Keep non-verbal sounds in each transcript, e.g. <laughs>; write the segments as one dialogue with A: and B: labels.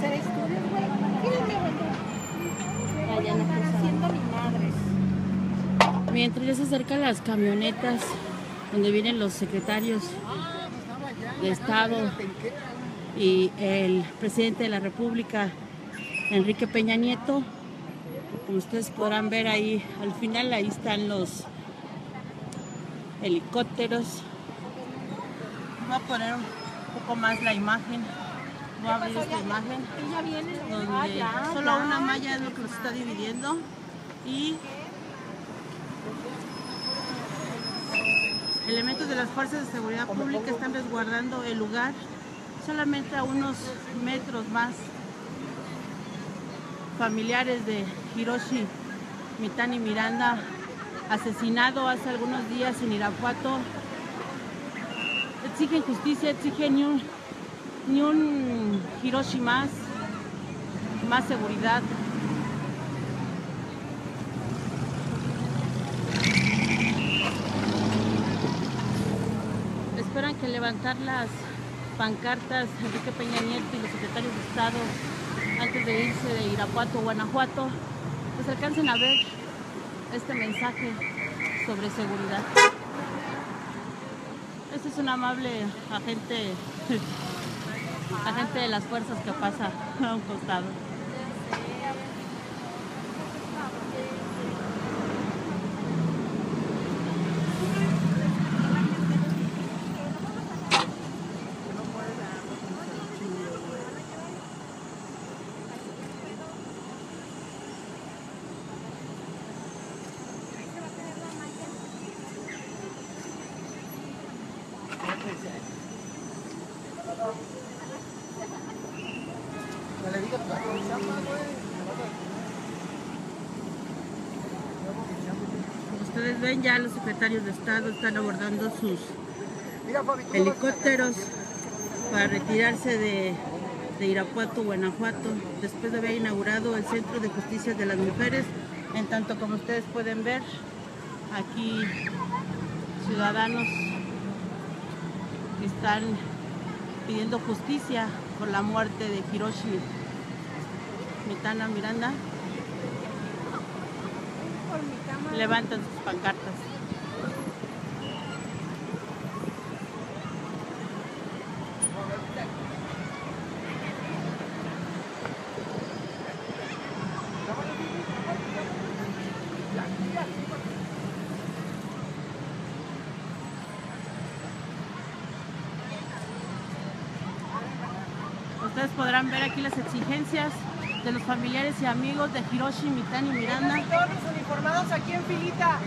A: hacer estudios, güey. ¿Quién me aventó?
B: Allá no
A: Están
B: pasa
A: haciendo mi madre.
B: Mientras ya se acercan las camionetas donde vienen los secretarios de Estado y el presidente de la República, Enrique Peña Nieto. Como ustedes podrán ver ahí, al final ahí están los helicópteros. Voy a poner un poco más la imagen. A abrir esta imagen
A: Ella viene.
B: donde
A: Ah,
B: solo una malla es lo que nos está dividiendo y elementos de las fuerzas de seguridad pública están resguardando el lugar solamente a unos metros más familiares de Hiroshi Mitani Miranda asesinado hace algunos días en Irapuato. Exigen justicia exigen un, ni un Hiroshi más más seguridad. Esperan que levantar las pancartas Enrique Peña Nieto y los secretarios de Estado antes de irse de Irapuato, Guanajuato, pues alcancen a ver este mensaje sobre seguridad. Este es un amable agente, agente de las fuerzas que pasa <laughs> a un costado. Como ustedes ven, ya los secretarios de Estado están abordando sus helicópteros para retirarse de, de Irapuato, Guanajuato, después de haber inaugurado el Centro de Justicia de las Mujeres. En tanto, como ustedes pueden ver, aquí ciudadanos están pidiendo justicia por la muerte de Hiroshi Mitana Miranda. Levantan sus pancartas. Ustedes podrán ver aquí las exigencias de los familiares y amigos de Hiroshi Mitani Miranda.
A: Todos los uniformados aquí en filita.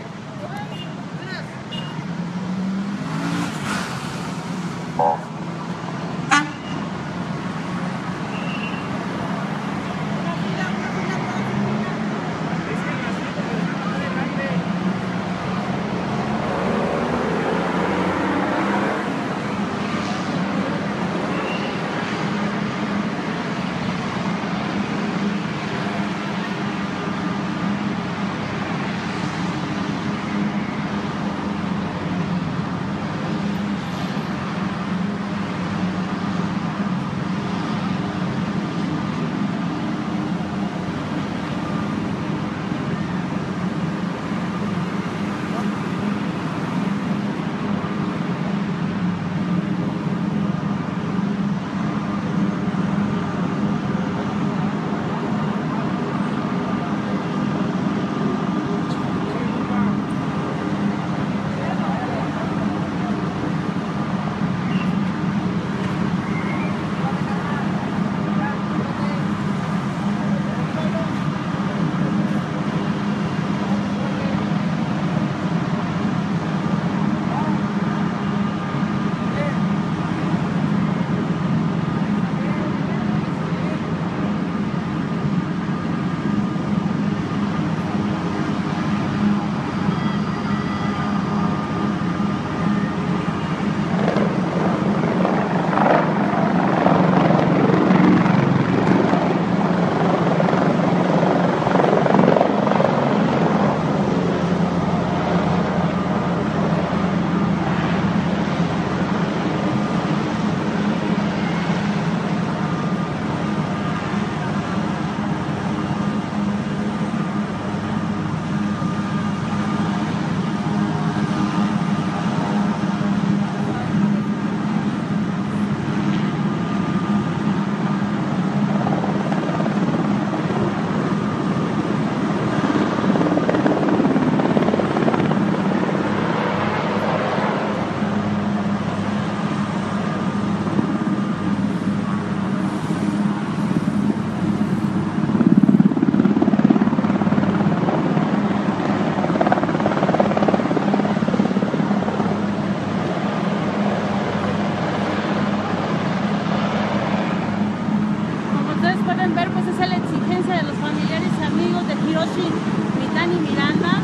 B: Pueden ver, pues esa es la exigencia de los familiares y amigos de Hiroshi Mitani Miranda.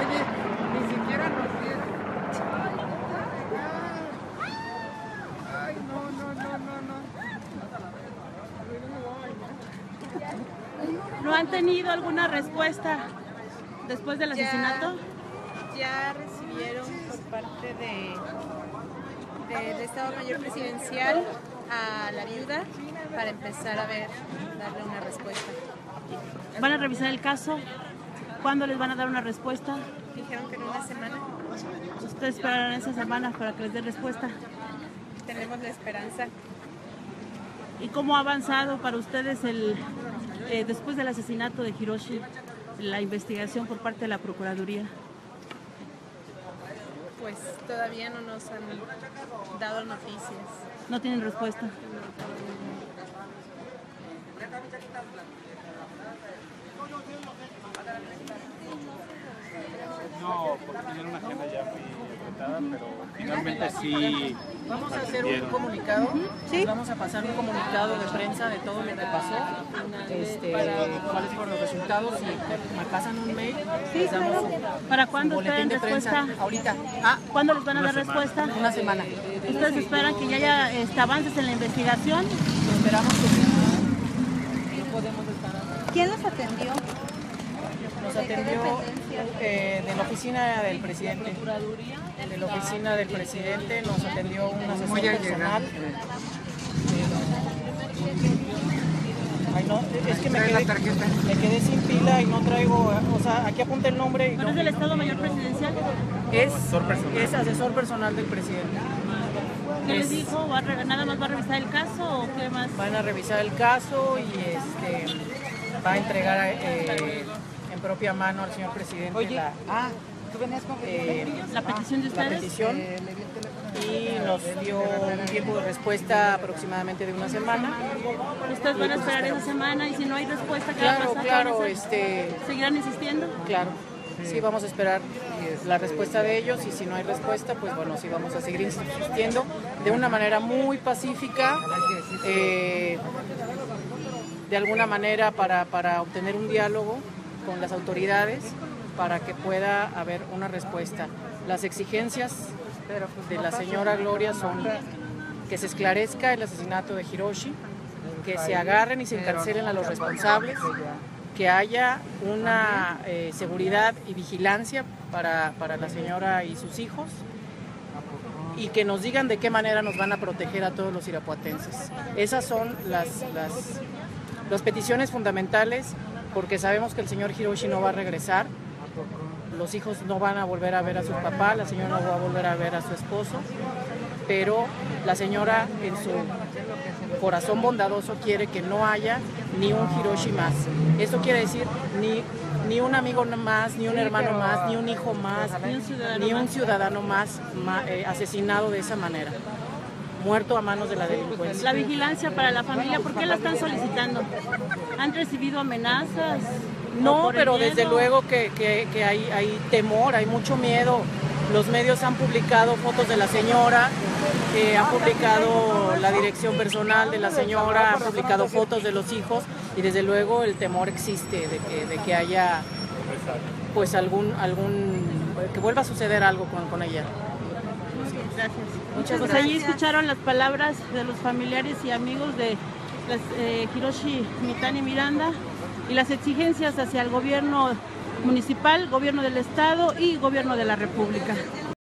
C: Oye, ni siquiera nos dieron. Ay, no, no, no, no, no.
B: ¿No han tenido alguna respuesta después del
A: Ya.
B: asesinato?
A: ya recibieron por parte de del Estado Mayor Presidencial a la viuda para empezar a ver, darle una respuesta.
B: ¿Van a revisar el caso? ¿Cuándo les van a dar una respuesta?
A: Dijeron que en una semana
B: Ustedes esperarán esa semana para que les dé respuesta.
A: tenemos la esperanza.
B: ¿Y cómo ha avanzado para ustedes el eh, después del asesinato de Hiroshi la investigación por parte de la Procuraduría?
A: Pues todavía no nos han dado noticias.
B: No tienen respuesta.
D: No, porque tenían una agenda ya muy apretada, pero finalmente sí.
C: Vamos a hacer un comunicado. Les Vamos a pasar un comunicado de prensa de todo lo que pasó, cuáles fueron los resultados. Si me pasan un mail, un
B: ¿Para cuándo esperan
C: de
B: respuesta?
C: Ahorita. Ah,
B: ¿Cuándo les van a dar respuesta?
C: una semana.
B: ¿Ustedes esperan que ya haya este, avances en la investigación?
C: Esperamos que sí. No podemos estar.
A: ¿Quién los atendió?
C: Nos atendió eh, de la oficina del presidente. De la oficina del presidente nos atendió un asesor personal. Ay, no, es que me quedé, me quedé sin pila y no traigo, o sea, aquí apunta el nombre y
B: ¿No es del Estado Mayor Presidencial?
C: es, es asesor personal del presidente.
B: ¿Qué les
C: Es-
B: dijo? ¿Va a re- ¿Nada más va a revisar el caso o qué más?
C: Van a revisar el caso y este va a entregar eh, en propia mano al señor presidente la, eh,
B: ¿La petición de
C: la
B: ustedes?
C: petición y nos dio un tiempo de respuesta aproximadamente de una semana.
B: ¿Ustedes van a esperar esa semana y si no hay respuesta, qué va a
C: Claro,
B: van a
C: claro, este,
B: ¿Seguirán insistiendo?
C: claro. Sí, vamos a esperar la respuesta de ellos y si no hay respuesta, pues bueno, sí vamos a seguir insistiendo de una manera muy pacífica, eh, de alguna manera para, para obtener un diálogo con las autoridades para que pueda haber una respuesta. Las exigencias de la señora Gloria son que se esclarezca el asesinato de Hiroshi, que se agarren y se encarcelen a los responsables, que haya una eh, seguridad y vigilancia para, para la señora y sus hijos y que nos digan de qué manera nos van a proteger a todos los irapuatenses. Esas son las, las, las peticiones fundamentales porque sabemos que el señor Hiroshi no va a regresar, los hijos no van a volver a ver a su papá, la señora no va a volver a ver a su esposo, pero la señora en su corazón bondadoso quiere que no haya ni un Hiroshi más. Esto quiere decir ni, ni un amigo más, ni un hermano más, ni un hijo más,
B: Ni un ciudadano más.
C: eh, asesinado de esa manera, muerto a manos de la delincuencia.
B: La vigilancia para la familia, ¿por qué la están solicitando? ¿Han recibido amenazas? ¿O
C: No, pero desde luego que, que- que hay, hay temor, hay mucho miedo. Los medios han publicado fotos de la señora, eh, han publicado la dirección personal de la señora, han publicado fotos de los hijos y desde luego el temor existe de que, de que haya pues algún, algún, que vuelva a suceder algo con, con ella.
B: Gracias.
C: Muchas
B: pues
C: gracias.
B: allí escucharon las palabras de los familiares y amigos de las, eh, Hiroshi Mitani Miranda y las exigencias hacia el gobierno municipal, gobierno del estado y gobierno de la república.